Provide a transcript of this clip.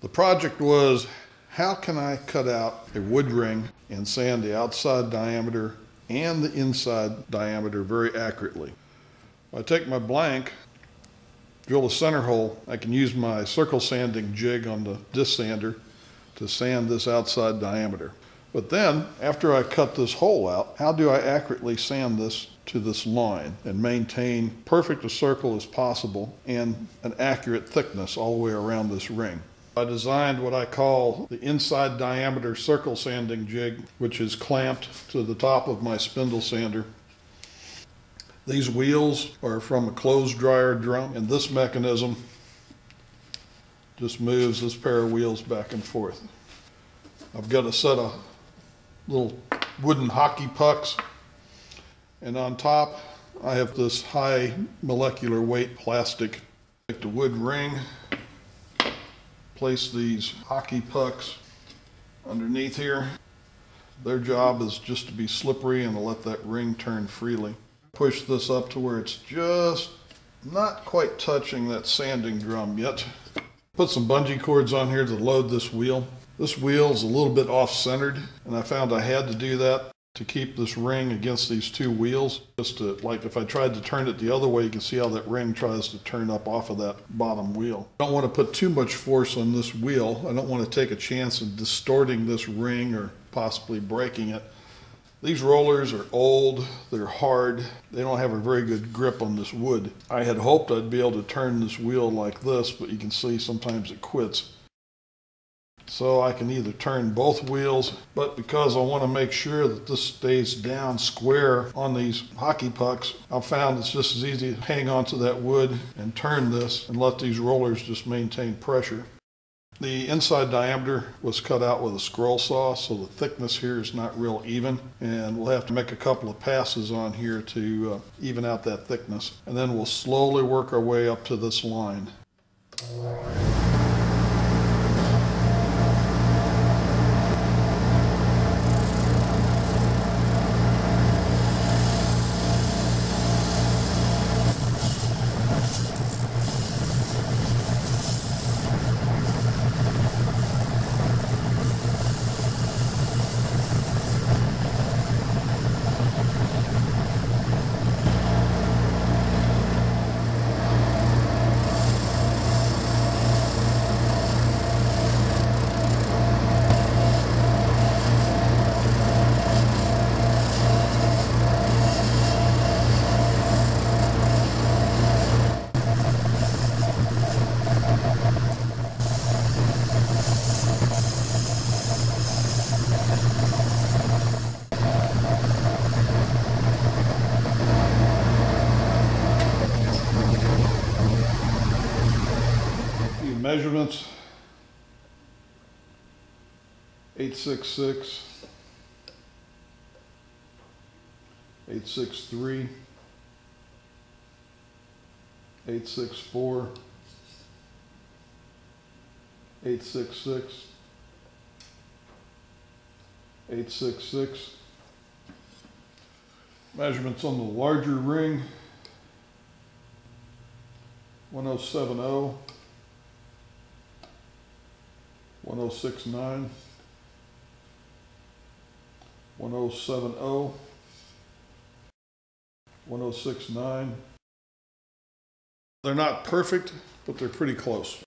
The project was how can I cut out a wood ring and sand the outside diameter and the inside diameter very accurately. I take my blank, drill a center hole. I can use my circle sanding jig on the disc sander to sand this outside diameter. But then, after I cut this hole out, how do I accurately sand this to this line and maintain perfect a circle as possible and an accurate thickness all the way around this ring? I designed what I call the inside diameter circle sanding jig, which is clamped to the top of my spindle sander. These wheels are from a clothes dryer drum, and this mechanism just moves this pair of wheels back and forth. I've got a set of little wooden hockey pucks, and on top I have this high molecular weight plastic. Take the wood ring, place these hockey pucks underneath here. Their job is just to be slippery and to let that ring turn freely. Push this up to where it's just not quite touching that sanding drum yet. Put some bungee cords on here to load this wheel. This wheel is a little bit off-centered, and I found I had to do that to keep this ring against these two wheels. Just to, like if I tried to turn it the other way, you can see how that ring tries to turn up off of that bottom wheel. I don't want to put too much force on this wheel. I don't want to take a chance of distorting this ring or possibly breaking it. These rollers are old, they're hard, they don't have a very good grip on this wood. I had hoped I'd be able to turn this wheel like this, but you can see sometimes it quits. So I can either turn both wheels, but because I want to make sure that this stays down square on these hockey pucks, I've found it's just as easy to hang onto that wood and turn this and let these rollers just maintain pressure. The inside diameter was cut out with a scroll saw, so the thickness here is not real even. And we'll have to make a couple of passes on here to uh, even out that thickness. And then we'll slowly work our way up to this line. Measurements. 866, 863, 864, 866, 866. Measurements on the larger ring. 1070. 1069, 1070, 1069. They're not perfect, but they're pretty close.